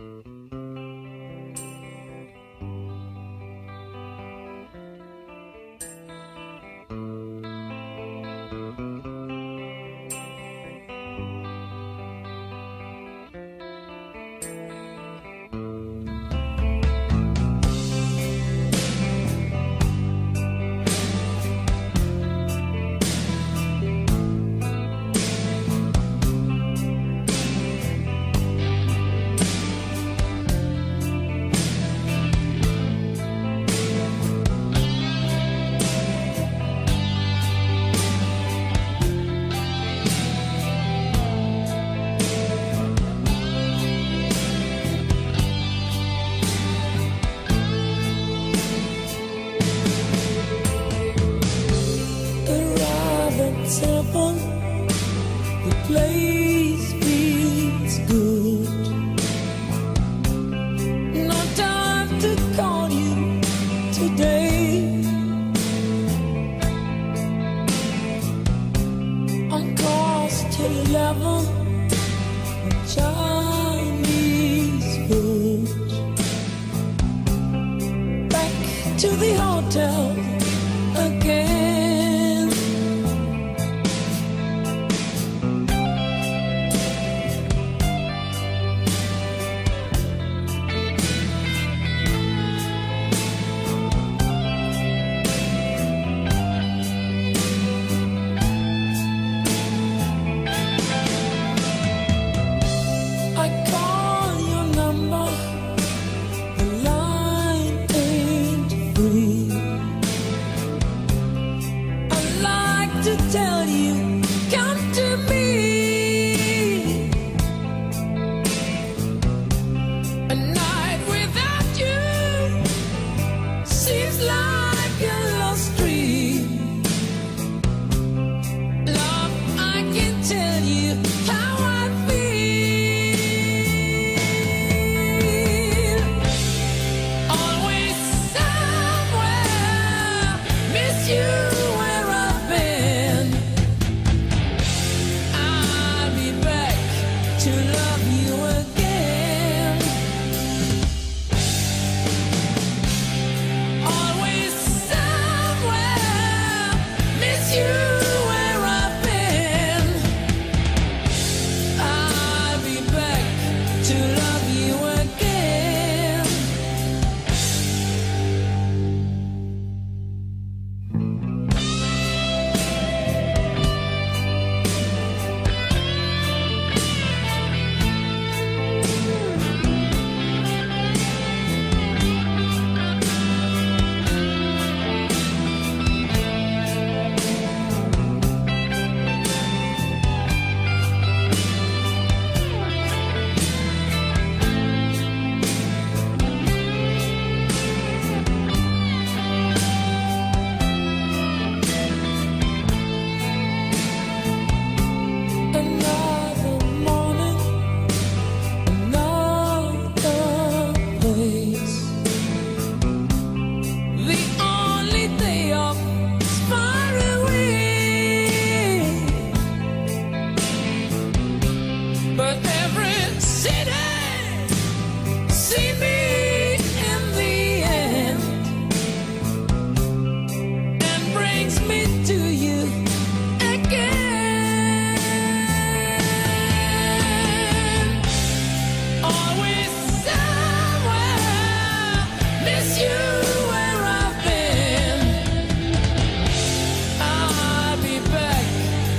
Mm-hmm. place good. No time to call you today. Chinese food. Back to the hotel again. to love.